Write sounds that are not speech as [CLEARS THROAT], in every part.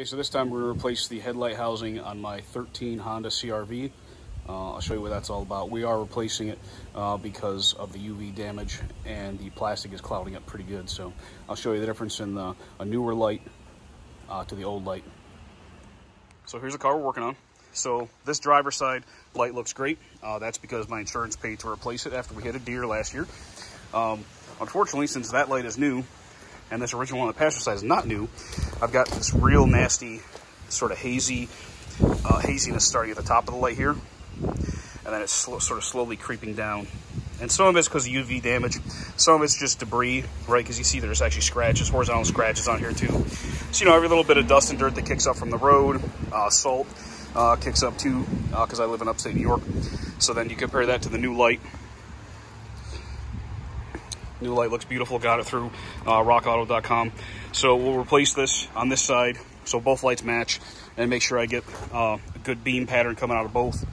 Okay, so this time we're to replace the headlight housing on my 13 Honda CRV. Uh, I'll show you what that's all about. We are replacing it uh, because of the UV damage and the plastic is clouding up pretty good. So I'll show you the difference in the, a newer light uh, to the old light. So here's the car we're working on. So this driver's side light looks great. Uh, that's because my insurance paid to replace it after we hit a deer last year. Um, unfortunately, since that light is new, and this original one on the passenger side is not new, I've got this real nasty, sort of hazy, uh, haziness starting at the top of the light here, and then it's sort of slowly creeping down. And some of it's because of UV damage, some of it's just debris, right? Because you see there's actually scratches, horizontal scratches on here too. So, you know, every little bit of dust and dirt that kicks up from the road, uh, salt uh, kicks up too, because uh, I live in upstate New York. So then you compare that to the new light, New light looks beautiful. Got it through uh, rockauto.com. So we'll replace this on this side so both lights match and make sure I get uh, a good beam pattern coming out of both.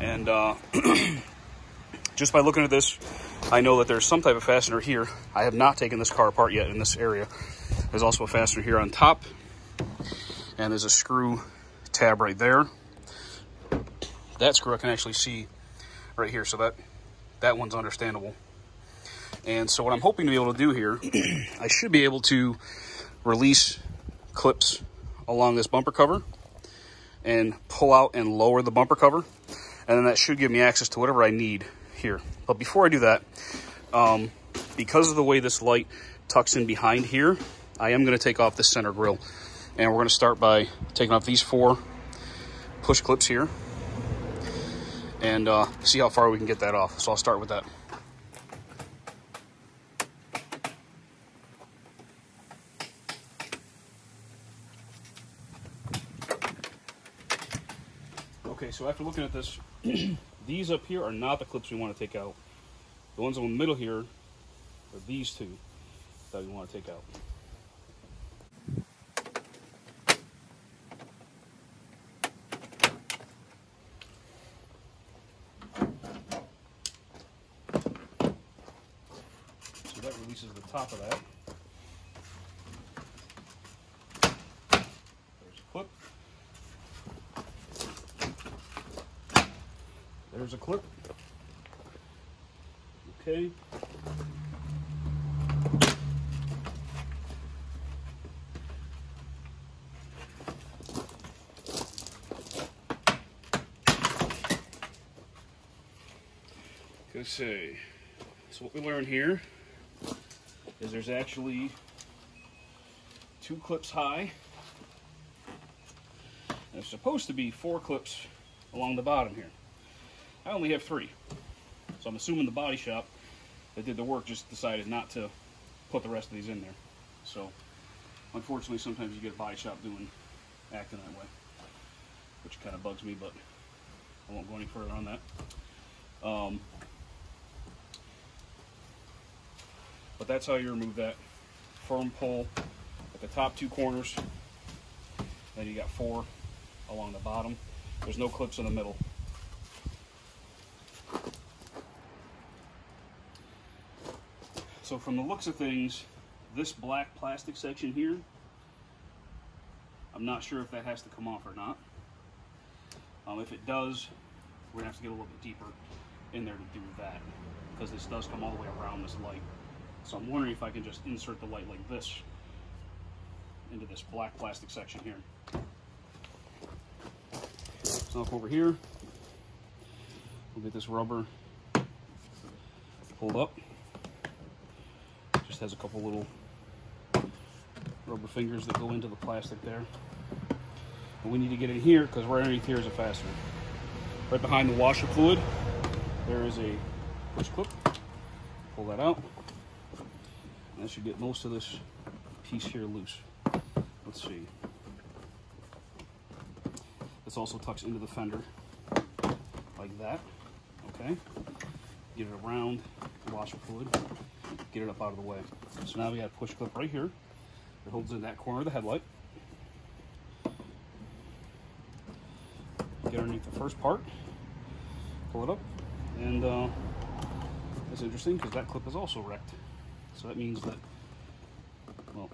And uh, [CLEARS THROAT] just by looking at this, I know that there's some type of fastener here. I have not taken this car apart yet in this area. There's also a fastener here on top. And there's a screw tab right there. That screw I can actually see right here. So that, that one's understandable. And so what I'm hoping to be able to do here, [CLEARS THROAT] I should be able to release clips along this bumper cover and pull out and lower the bumper cover. And then that should give me access to whatever I need here. But before I do that, um, because of the way this light tucks in behind here, I am going to take off this center grill. And we're going to start by taking off these four push clips here and uh, see how far we can get that off. So I'll start with that. Okay, so after looking at this, [CLEARS THROAT] these up here are not the clips we want to take out. The ones in the middle here are these two that we want to take out. So that releases the top of that. There's a clip. Okay. Go say. So what we learned here is there's actually two clips high. There's supposed to be four clips along the bottom here. I only have three. So I'm assuming the body shop that did the work just decided not to put the rest of these in there. So unfortunately, sometimes you get a body shop doing, acting that way, which kind of bugs me, but I won't go any further on that. Um, but that's how you remove that firm pull at the top two corners. Then you got four along the bottom. There's no clips in the middle. So from the looks of things, this black plastic section here, I'm not sure if that has to come off or not. Um, if it does, we're gonna have to get a little bit deeper in there to do that because this does come all the way around this light. So I'm wondering if I can just insert the light like this into this black plastic section here. So over here, we'll get this rubber pulled up has a couple little rubber fingers that go into the plastic there. And we need to get in here because right underneath here is a fastener. Right behind the washer fluid, there is a push clip. Pull that out. And that should get most of this piece here loose. Let's see. This also tucks into the fender like that. Okay. Get it around the washer fluid get it up out of the way. So now we got a push clip right here that holds in that corner of the headlight. Get underneath the first part, pull it up, and uh, that's interesting because that clip is also wrecked. So that means that, well,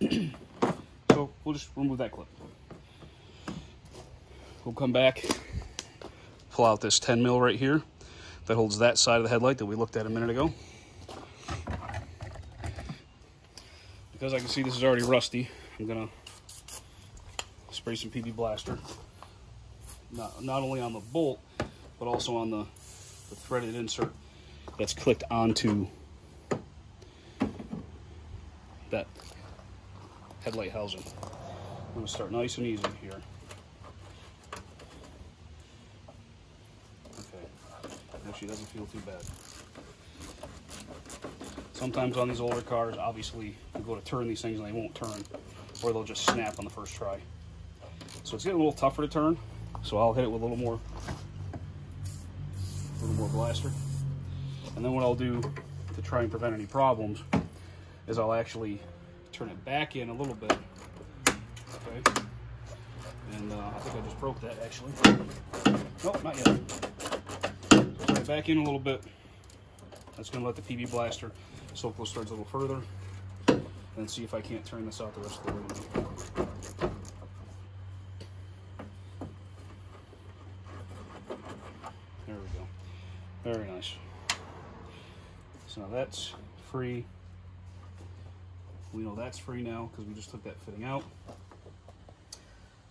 [CLEARS THROAT] so we'll just remove that clip. We'll come back, pull out this 10 mil right here that holds that side of the headlight that we looked at a minute ago. Because I can see this is already rusty, I'm gonna spray some PB Blaster. Not, not only on the bolt, but also on the, the threaded insert that's clicked onto that headlight housing. I'm gonna start nice and easy here. Okay, actually doesn't feel too bad. Sometimes on these older cars, obviously, you go to turn these things and they won't turn, or they'll just snap on the first try. So it's getting a little tougher to turn, so I'll hit it with a little more, a little more blaster. And then what I'll do to try and prevent any problems is I'll actually turn it back in a little bit. Okay. And uh, I think I just broke that actually. Nope, not yet. Turn it back in a little bit. That's gonna let the PB blaster soak those threads a little further. And see if I can't turn this out the rest of the way. There we go. Very nice. So now that's free. We know that's free now because we just took that fitting out.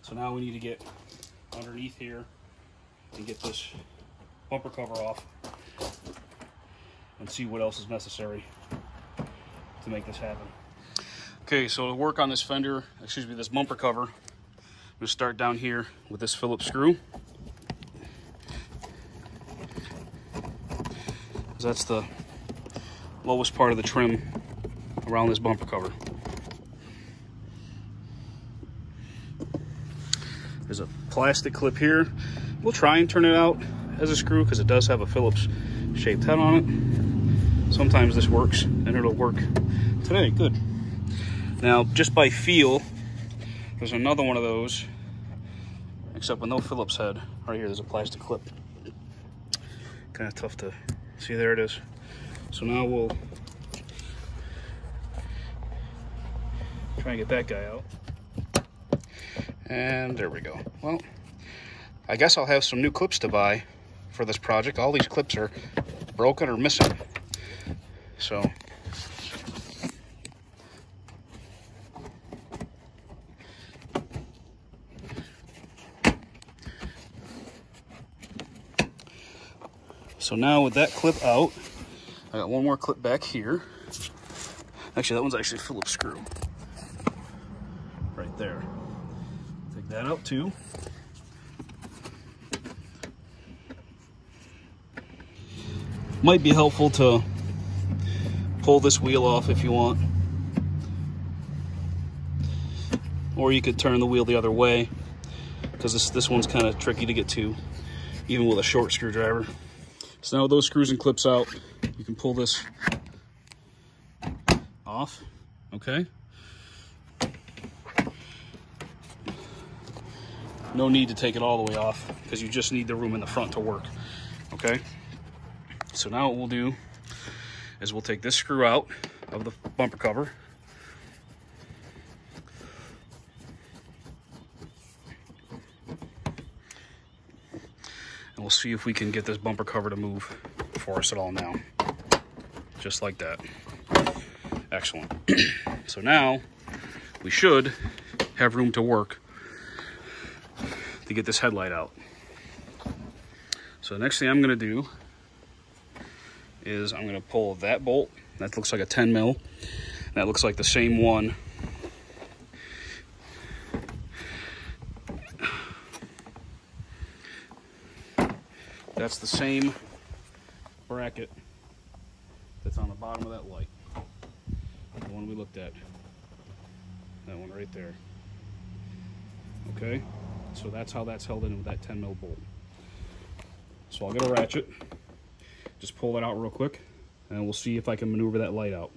So now we need to get underneath here and get this bumper cover off and see what else is necessary make this happen. Okay, so to work on this fender, excuse me, this bumper cover, I'm gonna start down here with this Phillips screw. That's the lowest part of the trim around this bumper cover. There's a plastic clip here. We'll try and turn it out as a screw because it does have a Phillips shaped head on it. Sometimes this works and it'll work today, good. Now, just by feel, there's another one of those, except with no Phillips head. Right here, there's a plastic clip. Kind of tough to see, there it is. So now we'll try and get that guy out. And there we go. Well, I guess I'll have some new clips to buy for this project. All these clips are broken or missing. So So now with that clip out, I got one more clip back here. Actually, that one's actually a Phillips screw. Right there. Take that out too. Might be helpful to pull this wheel off if you want. Or you could turn the wheel the other way because this, this one's kind of tricky to get to, even with a short screwdriver. So now with those screws and clips out, you can pull this off, okay? No need to take it all the way off because you just need the room in the front to work, okay? So now what we'll do is we'll take this screw out of the bumper cover. And we'll see if we can get this bumper cover to move for us at all now. Just like that. Excellent. [CLEARS THROAT] so now we should have room to work to get this headlight out. So the next thing I'm gonna do is I'm gonna pull that bolt. That looks like a 10 mil. That looks like the same one That's the same bracket that's on the bottom of that light. The one we looked at. That one right there. Okay, so that's how that's held in with that 10 mil bolt. So I'll get a ratchet, just pull that out real quick, and we'll see if I can maneuver that light out.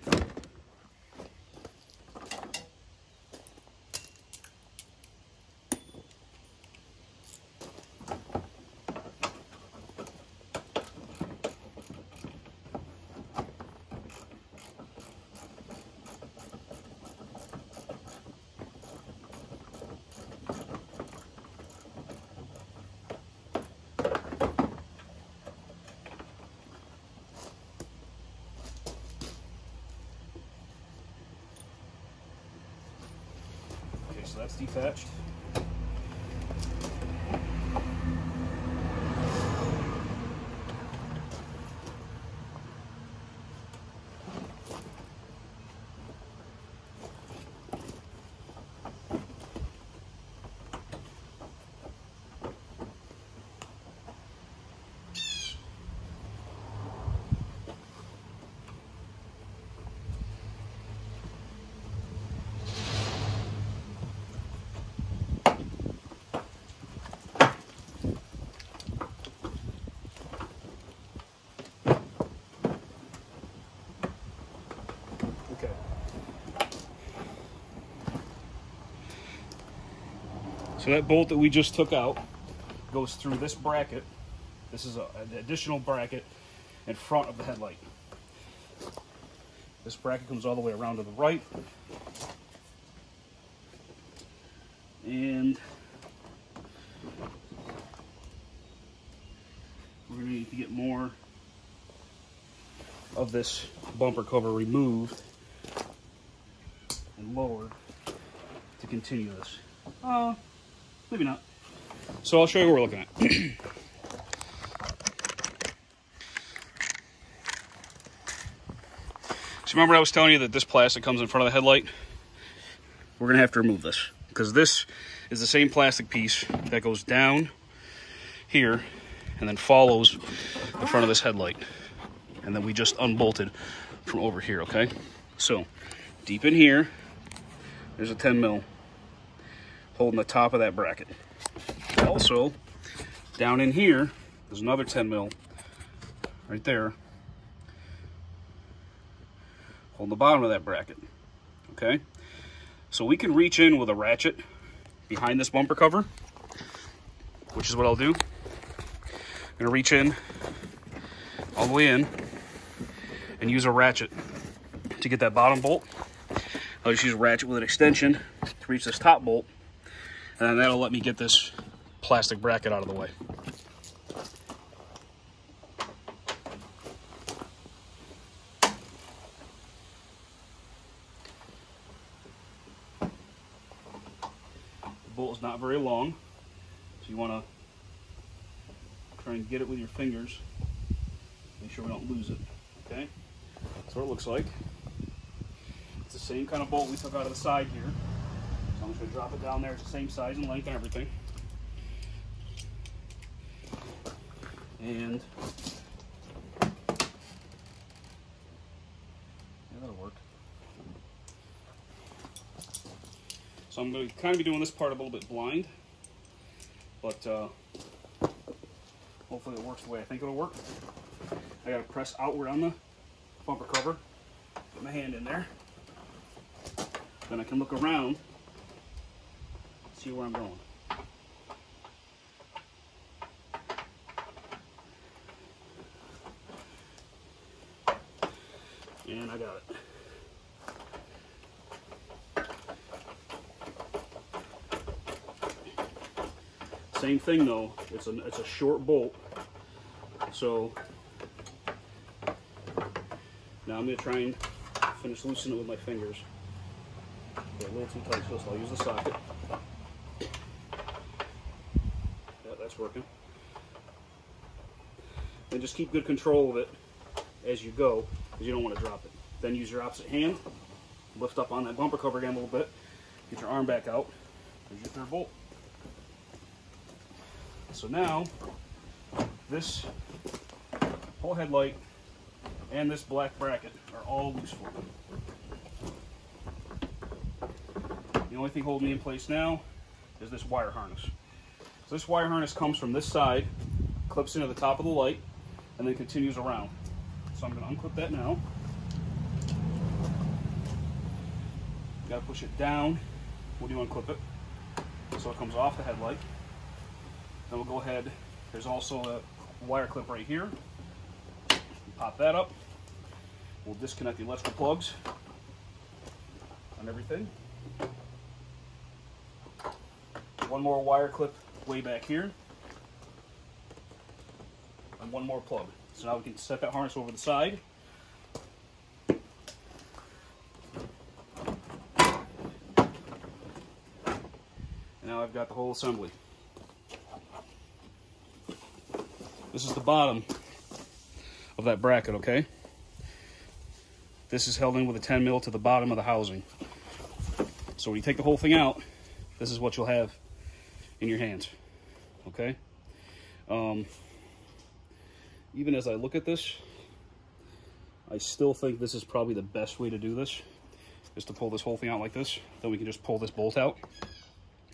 Okay, so that's detached. So that bolt that we just took out goes through this bracket. This is a, an additional bracket in front of the headlight. This bracket comes all the way around to the right. And we're going to need to get more of this bumper cover removed and lowered to continue this. Uh, maybe not. So I'll show you what we're looking at. [CLEARS THROAT] so remember I was telling you that this plastic comes in front of the headlight? We're gonna have to remove this because this is the same plastic piece that goes down here and then follows the front of this headlight. And then we just unbolted from over here, okay? So deep in here, there's a 10 mil holding the top of that bracket. Also, down in here, there's another 10 mil right there holding the bottom of that bracket. Okay? So we can reach in with a ratchet behind this bumper cover, which is what I'll do. I'm gonna reach in all the way in and use a ratchet to get that bottom bolt. I'll just use a ratchet with an extension to reach this top bolt, and then that'll let me get this plastic bracket out of the way. The bolt is not very long, so you want to try and get it with your fingers. Make sure we don't lose it, okay? That's what it looks like. The same kind of bolt we took out of the side here. So I'm just gonna drop it down there. It's the same size and length and everything. And yeah, that'll work. So I'm to kind of be doing this part a little bit blind, but uh, hopefully it works the way I think it'll work. I got to press outward on the bumper cover, put my hand in there, then I can look around, see where I'm going. And I got it. Same thing though, it's a, it's a short bolt. So now I'm gonna try and finish loosening it with my fingers. Little too tight, so I'll use the socket. Yeah, that's working. And just keep good control of it as you go, because you don't want to drop it. Then use your opposite hand, lift up on that bumper cover again a little bit, get your arm back out, there's your third bolt. So now, this whole headlight and this black bracket are all loose for me. The only thing holding me in place now is this wire harness. So this wire harness comes from this side, clips into the top of the light, and then continues around. So I'm going to unclip that now. You Got to push it down when you unclip it, so it comes off the headlight. Then we'll go ahead. There's also a wire clip right here. Pop that up. We'll disconnect the electrical plugs on everything. One more wire clip way back here. And one more plug. So now we can set that harness over the side. And now I've got the whole assembly. This is the bottom of that bracket, okay? This is held in with a 10 mil to the bottom of the housing. So when you take the whole thing out, this is what you'll have in your hands, okay? Um, even as I look at this, I still think this is probably the best way to do this, is to pull this whole thing out like this. Then we can just pull this bolt out,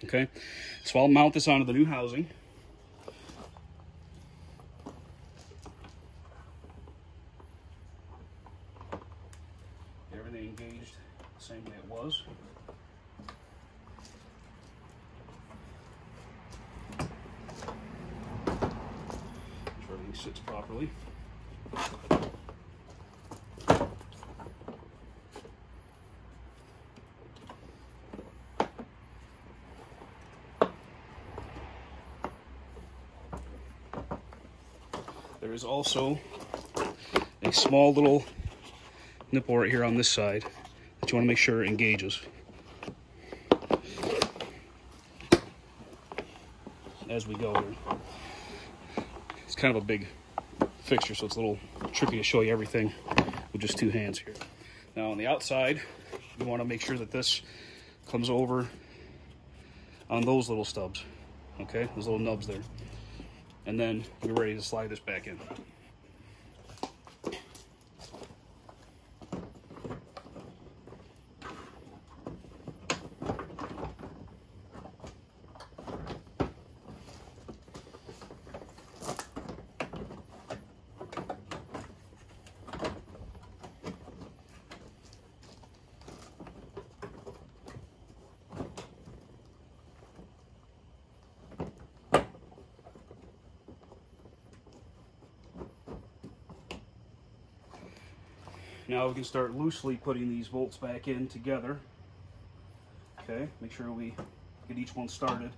okay? So I'll mount this onto the new housing. Everything engaged the same way it was. Make sure everything sits properly. There is also a small little nipple right here on this side that you want to make sure engages. As we go here. Kind of a big fixture, so it's a little tricky to show you everything with just two hands here. Now on the outside, you want to make sure that this comes over on those little stubs, okay? Those little nubs there. And then we're ready to slide this back in. Now we can start loosely putting these bolts back in together. Okay, make sure we get each one started.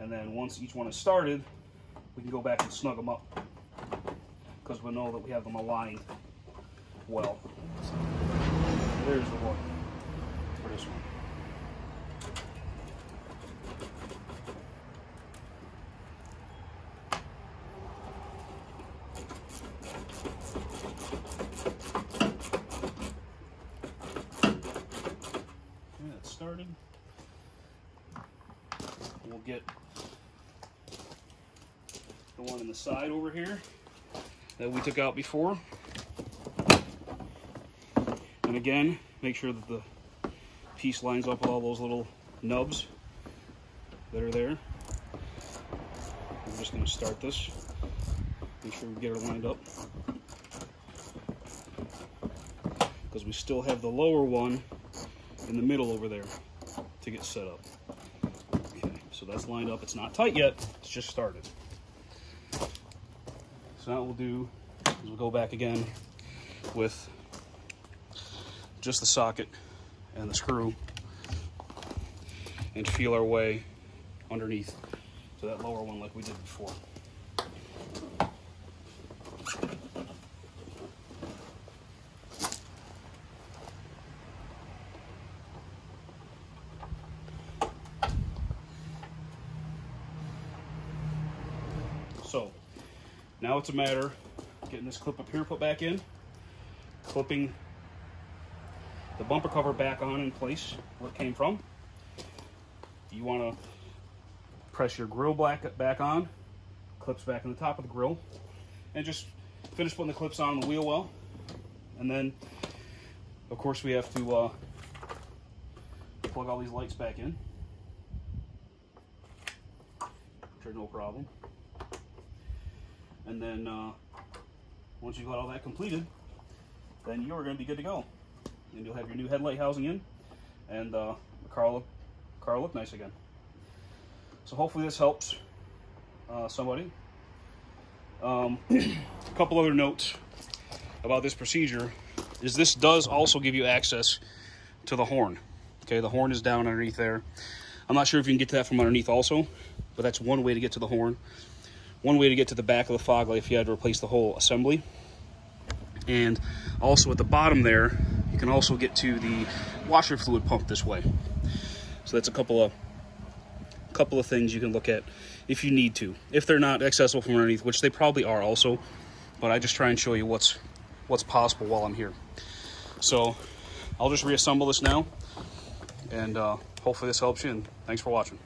And then once each one is started, we can go back and snug them up because we know that we have them aligned well. So there's the one for this one. Started. We'll get the one in the side over here that we took out before. And again, make sure that the piece lines up with all those little nubs that are there. We're just going to start this. Make sure we get her lined up. Because we still have the lower one in the middle over there to get set up. Okay, so that's lined up. It's not tight yet, it's just started. So now we'll do is we'll go back again with just the socket and the screw and feel our way underneath to that lower one like we did before. So now it's a matter getting this clip up here put back in, clipping the bumper cover back on in place where it came from. You want to press your grill back, back on, clips back in the top of the grill, and just finish putting the clips on the wheel well. And then, of course, we have to uh, plug all these lights back in. Which are no problem. And then uh, once you've got all that completed, then you're going to be good to go. And you'll have your new headlight housing in, and uh, the car will look, car will look nice again. So hopefully this helps uh, somebody. Um, [CLEARS THROAT] a couple other notes about this procedure is this does also give you access to the horn. Okay, the horn is down underneath there. I'm not sure if you can get to that from underneath also, but that's one way to get to the horn. One way to get to the back of the fog light if you had to replace the whole assembly. And also at the bottom there, you can also get to the washer fluid pump this way. So that's a couple of couple of things you can look at if you need to. If they're not accessible from underneath, which they probably are also, but I just try and show you what's what's possible while I'm here. So I'll just reassemble this now, and uh, hopefully this helps you, and thanks for watching.